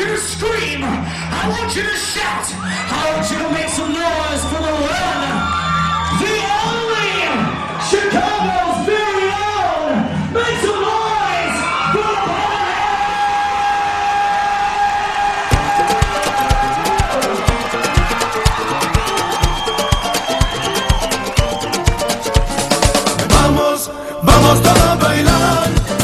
you to scream. I want you to shout. I want you to make some noise for the one, the only Chicago's very own. Make some noise for the Vamos, vamos todos a bailar.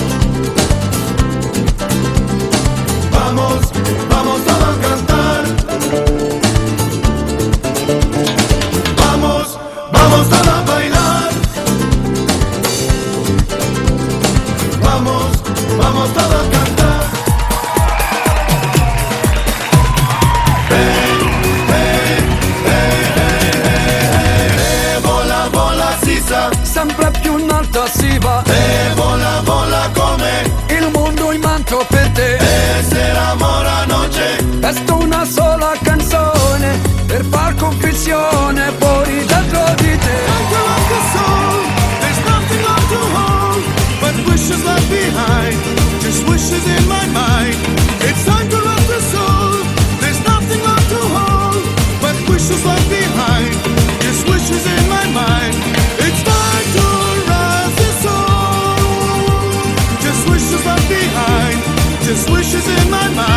Una sola canzone Per far confessione fuori dentro di te. Anche like a soul There's nothing left to hold But wishes left behind Just wishes in my mind. It's anger left the soul There's nothing left to hold But wishes left behind Just wishes in my mind. It's time to rise the soul Just wishes left behind Just wishes in my mind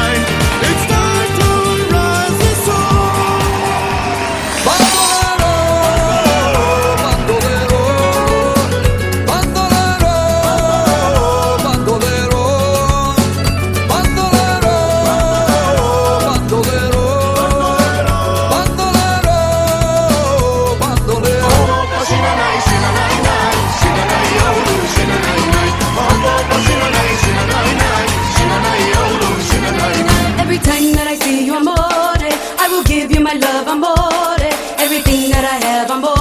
love, amore. Everything that I have, amore.